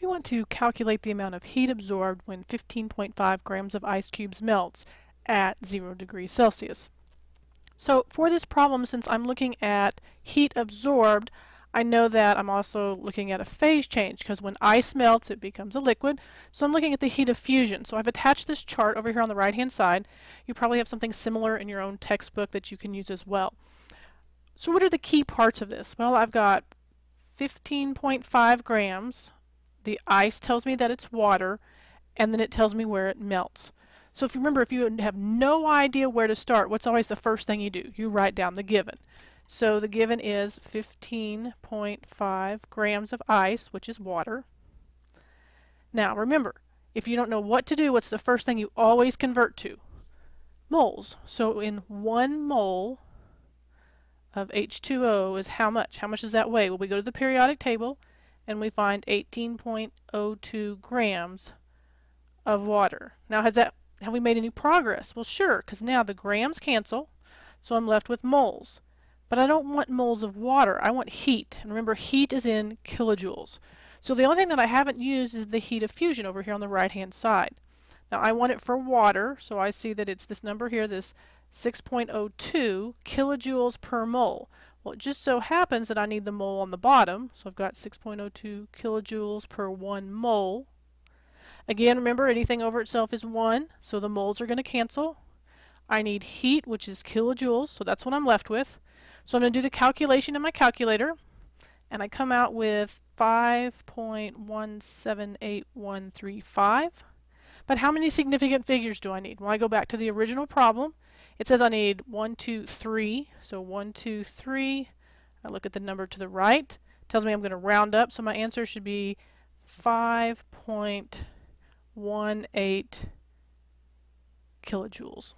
We want to calculate the amount of heat absorbed when 15.5 grams of ice cubes melts at 0 degrees Celsius. So for this problem, since I'm looking at heat absorbed, I know that I'm also looking at a phase change because when ice melts it becomes a liquid. So I'm looking at the heat of fusion. So I've attached this chart over here on the right hand side. You probably have something similar in your own textbook that you can use as well. So what are the key parts of this? Well, I've got 15.5 grams the ice tells me that it's water, and then it tells me where it melts. So if you remember, if you have no idea where to start, what's always the first thing you do? You write down the given. So the given is 15.5 grams of ice, which is water. Now remember, if you don't know what to do, what's the first thing you always convert to? Moles. So in one mole of H2O is how much? How much does that weigh? Well, we go to the periodic table and we find 18.02 grams of water. Now has that have we made any progress? Well sure, because now the grams cancel, so I'm left with moles. But I don't want moles of water, I want heat. And remember heat is in kilojoules. So the only thing that I haven't used is the heat of fusion over here on the right hand side. Now I want it for water, so I see that it's this number here, this 6.02 kilojoules per mole. Well, it just so happens that I need the mole on the bottom, so I've got 6.02 kilojoules per one mole. Again, remember anything over itself is 1, so the moles are going to cancel. I need heat, which is kilojoules, so that's what I'm left with. So I'm going to do the calculation in my calculator, and I come out with 5.178135. But how many significant figures do I need? Well, I go back to the original problem, it says I need one, two, three. So one, two, three. I look at the number to the right. It tells me I'm going to round up, so my answer should be 5.18 kilojoules.